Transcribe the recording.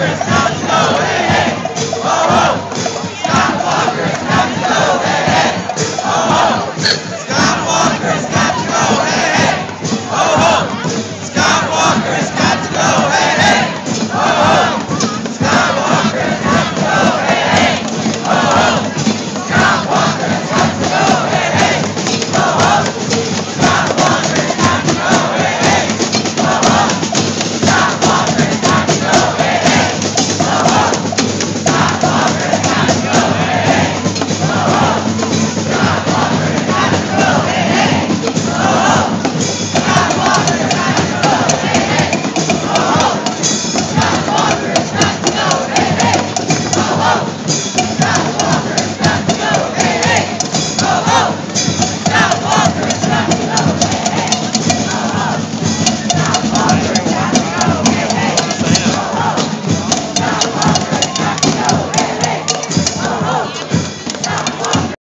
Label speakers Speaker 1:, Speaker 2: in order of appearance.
Speaker 1: Christmas.